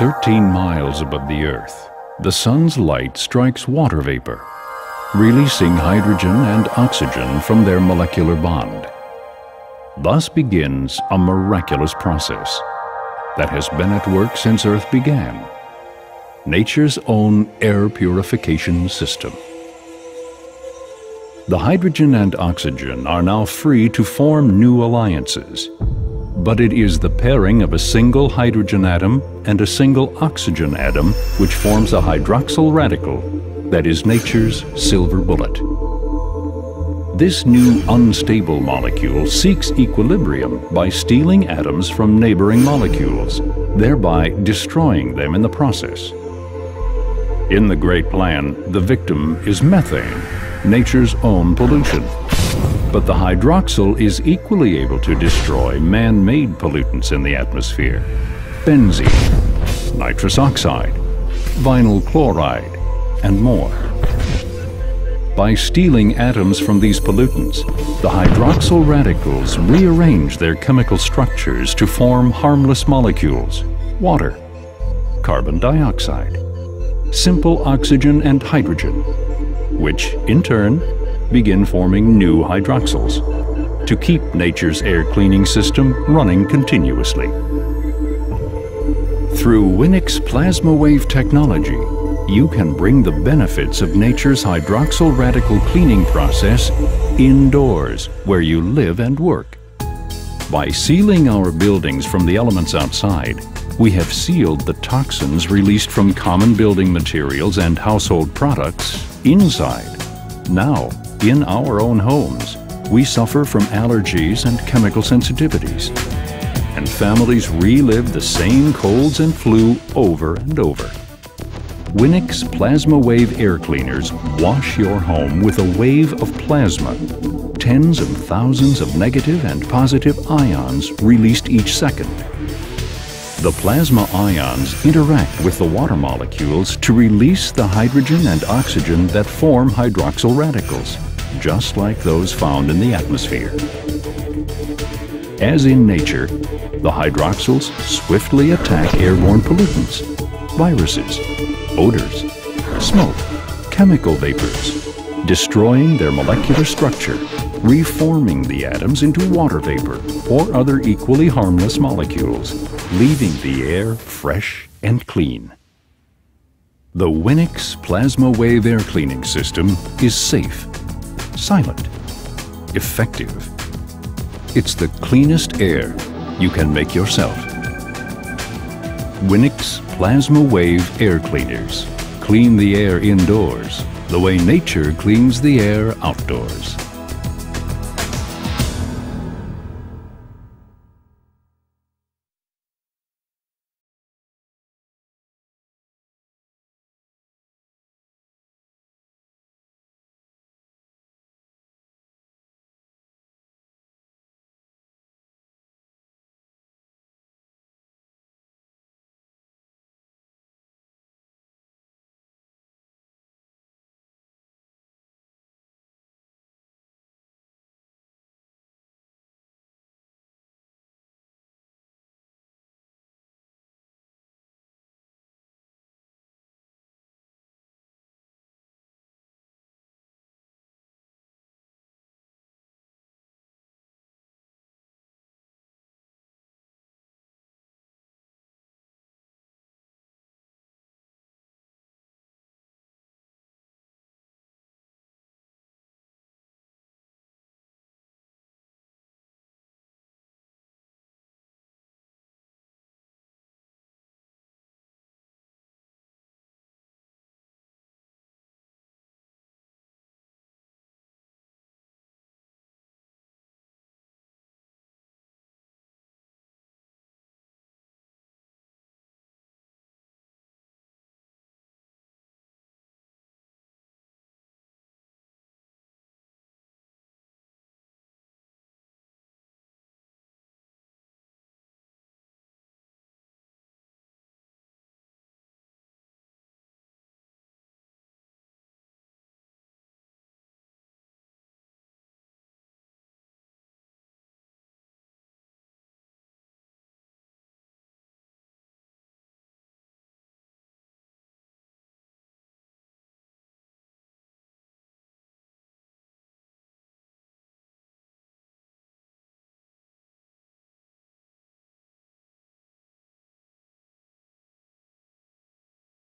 13 miles above the Earth, the sun's light strikes water vapor, releasing hydrogen and oxygen from their molecular bond. Thus begins a miraculous process that has been at work since Earth began. Nature's own air purification system. The hydrogen and oxygen are now free to form new alliances. But it is the pairing of a single hydrogen atom and a single oxygen atom which forms a hydroxyl radical that is nature's silver bullet. This new unstable molecule seeks equilibrium by stealing atoms from neighboring molecules, thereby destroying them in the process. In the Great Plan, the victim is methane, nature's own pollution. But the hydroxyl is equally able to destroy man-made pollutants in the atmosphere. Benzene, nitrous oxide, vinyl chloride, and more. By stealing atoms from these pollutants, the hydroxyl radicals rearrange their chemical structures to form harmless molecules, water, carbon dioxide, simple oxygen and hydrogen, which in turn begin forming new hydroxyls to keep nature's air cleaning system running continuously. Through Winix plasma wave technology, you can bring the benefits of nature's hydroxyl radical cleaning process indoors where you live and work. By sealing our buildings from the elements outside, we have sealed the toxins released from common building materials and household products inside. Now, in our own homes, we suffer from allergies and chemical sensitivities. And families relive the same colds and flu over and over. Winix Plasma Wave Air Cleaners wash your home with a wave of plasma. Tens of thousands of negative and positive ions released each second. The plasma ions interact with the water molecules to release the hydrogen and oxygen that form hydroxyl radicals, just like those found in the atmosphere. As in nature, the hydroxyls swiftly attack airborne pollutants, viruses, odors, smoke, chemical vapors, destroying their molecular structure, reforming the atoms into water vapor or other equally harmless molecules, leaving the air fresh and clean. The Winix Plasma Wave Air Cleaning System is safe, silent, effective. It's the cleanest air you can make yourself. Winix Plasma Wave Air Cleaners. Clean the air indoors the way nature cleans the air outdoors.